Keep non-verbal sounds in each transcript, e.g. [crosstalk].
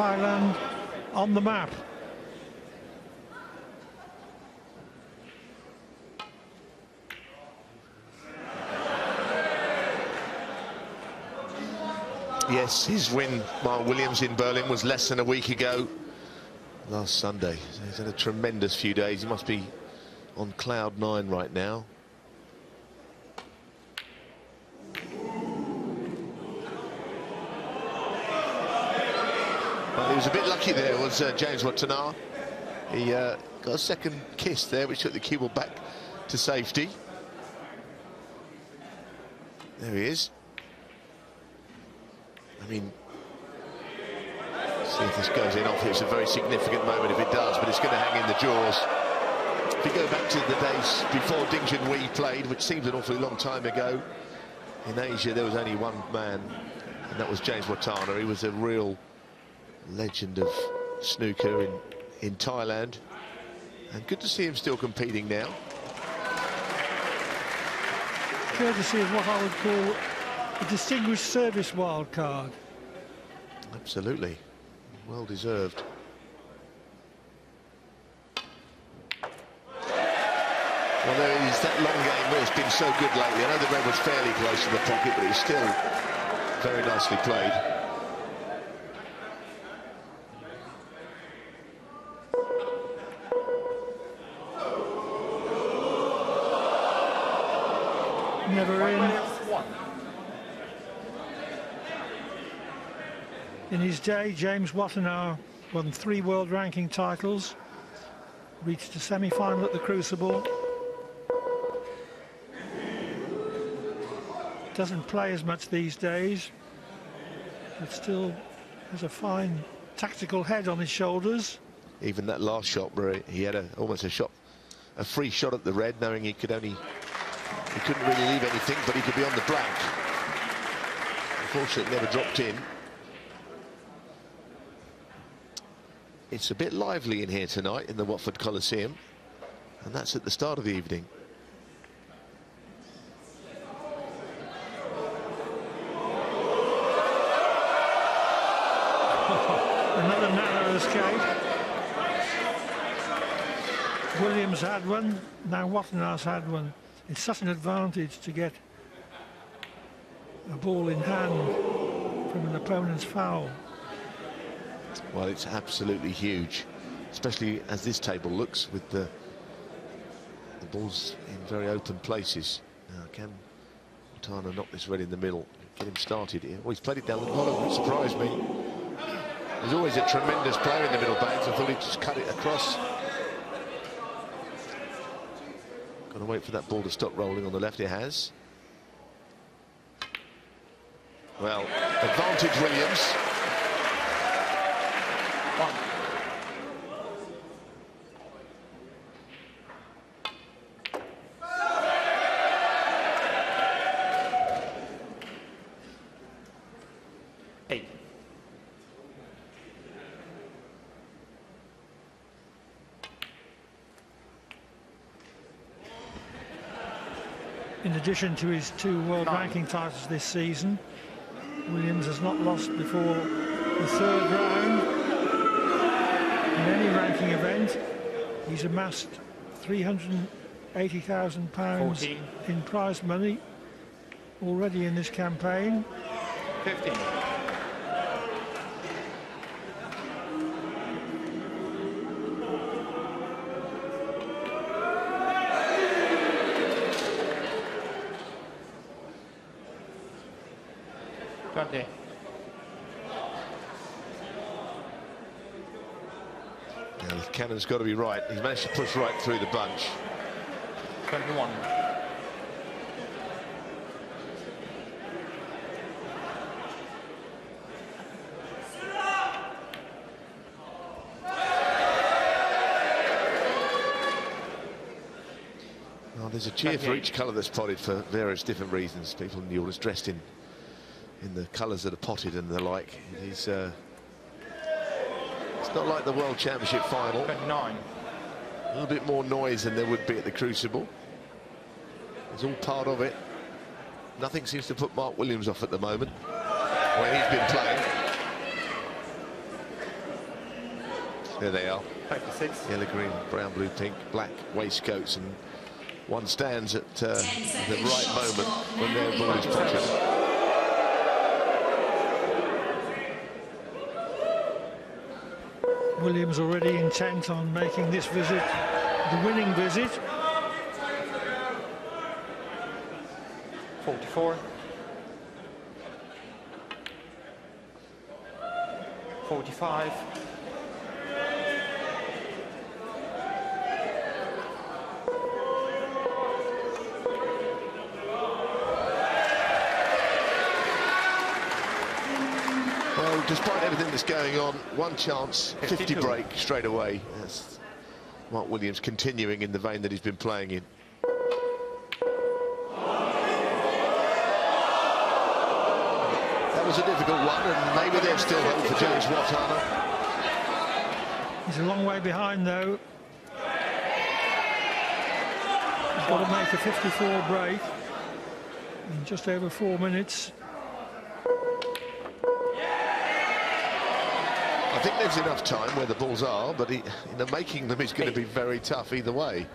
Thailand on the map. Yes, his win, Mark Williams in Berlin, was less than a week ago, last Sunday. He's had a tremendous few days. He must be on cloud nine right now. Well, he was a bit lucky there, was uh, James Wattana. He uh, got a second kiss there, which took the cue ball back to safety. There he is. I mean, see if this goes in off. It's a very significant moment if it does, but it's going to hang in the jaws. If you go back to the days before Ding Junhui played, which seems an awfully long time ago, in Asia there was only one man, and that was James Wattana. He was a real legend of snooker in, in Thailand. And good to see him still competing now. Courtesy of what I would call a distinguished service wild card. Absolutely. Well deserved. Well, there is that long game where it's been so good lately. I know the red was fairly close to the pocket, but it's still very nicely played. Never in. In his day, James Wattana won three world ranking titles, reached a semi-final at the Crucible. Doesn't play as much these days, but still has a fine tactical head on his shoulders. Even that last shot where he had a, almost a shot, a free shot at the red, knowing he could only, he couldn't really leave anything, but he could be on the black. Unfortunately, it never dropped in. It's a bit lively in here tonight in the Watford Colosseum, and that's at the start of the evening. Another narrow escape. Williams had one, now Wattana's had one. It's such an advantage to get a ball in hand from an opponent's foul. Well, it's absolutely huge, especially as this table looks with the the balls in very open places. Now, can Tana knock this red in the middle, get him started here? Well, he's played it down the bottom, it surprised me. He's always a tremendous player in the middle banks. I thought he'd just cut it across. To wait for that ball to stop rolling on the left. It has. Well, advantage Williams. One. in addition to his two world Nine. ranking titles this season, Williams has not lost before the third round in any ranking event. He's amassed 380,000 pounds in prize money already in this campaign. 15. Cadê? Now, Cannon's got to be right. He's managed to push right through the bunch. 21. There's a cheer for each colour that's potted for various different reasons. People in the audience dressed in in the colours that are potted and the like. Uh, it's not like the World Championship final. Twenty-nine. A little bit more noise than there would be at the Crucible. It's all part of it. Nothing seems to put Mark Williams off at the moment, where he's been playing. There they are. 56. Yellow, green, brown, blue, pink, black waistcoats, and one stands at uh, the right moment when their ball is potted. Williams already intent on making this visit the winning visit. 44. 45. Despite everything that's going on, one chance, 50 break straight away. That's Mark Williams continuing in the vein that he's been playing in. That was a difficult one, and maybe there's still hope for James Wattana. He's a long way behind though. He's got to make a 54 break in just over four minutes. I think there's enough time where the balls are, but he, you know, making them is going to be very tough either way.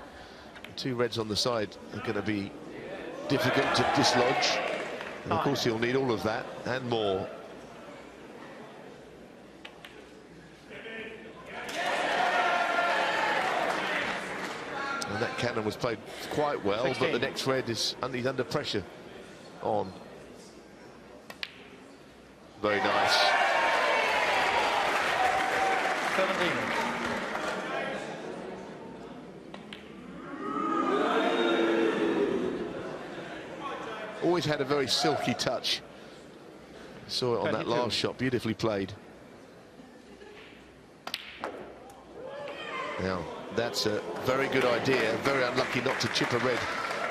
Two reds on the side are going to be difficult to dislodge. And of course, he'll need all of that and more. And that cannon was played quite well, but the next red is and he's under pressure on. Very nice. 17. Always had a very silky touch. Saw it on that last shot, beautifully played. Now, that's a very good idea. Very unlucky not to chip a red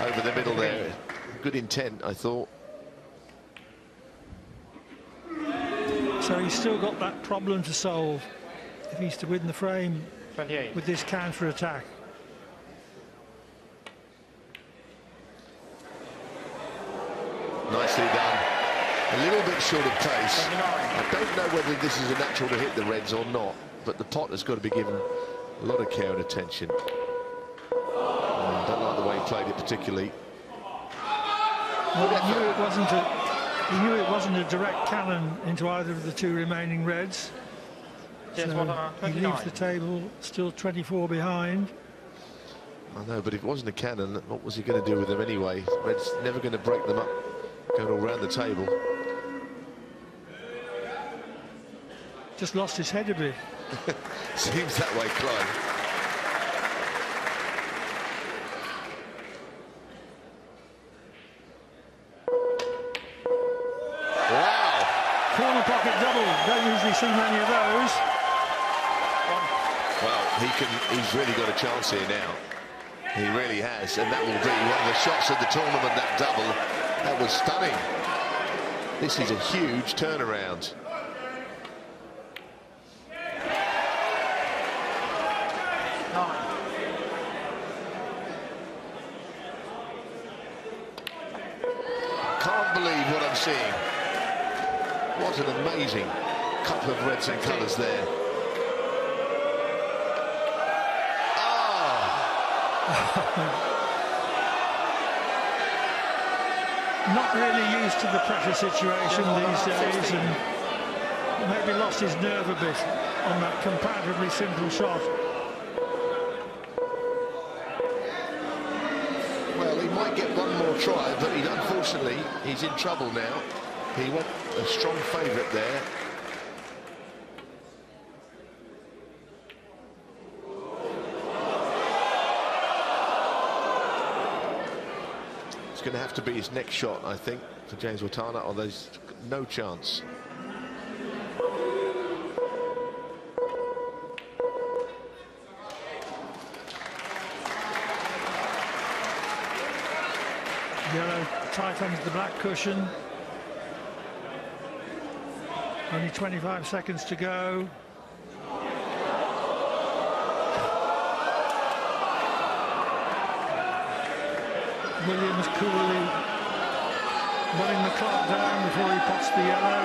over the middle there. Good intent, I thought. So he's still got that problem to solve if he's to win the frame 28. with this counter attack. Nicely done. A little bit short of pace. 29. I don't know whether this is a natural to hit the reds or not, but the pot has got to be given a lot of care and attention. Mm, don't like the way he played it particularly. Well, he knew it wasn't a he knew it wasn't a direct cannon into either of the two remaining reds. James So he leaves the table still 24 behind. I know, but if it wasn't a cannon, what was he going to do with them anyway? Red's never going to break them up, going all round the table. Just lost his head a bit. [laughs] Seems that way, Klein. Wow! Corner pocket double. Don't usually see many of those. He can. He's really got a chance here now. He really has, and that will be one of the shots of the tournament. That double, that was stunning. This is a huge turnaround. Can't believe what I'm seeing. What an amazing couple of reds and colours there. [laughs] Not really used to the pressure situation these days and maybe lost his nerve a bit on that comparatively simple shot. well, he might get one more try, but he, unfortunately, he's in trouble now. He went a strong favourite there. Going to have to be his next shot, I think, for James Wattana, or there's no chance. Yellow tight under the black cushion. Only 25 seconds to go. Williams coolly running the clock down before he pots the yellow.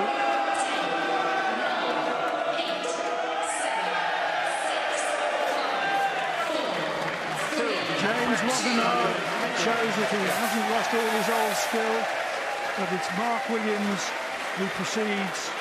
James Wattana shows that he hasn't lost all his old skill, but it's Mark Williams who proceeds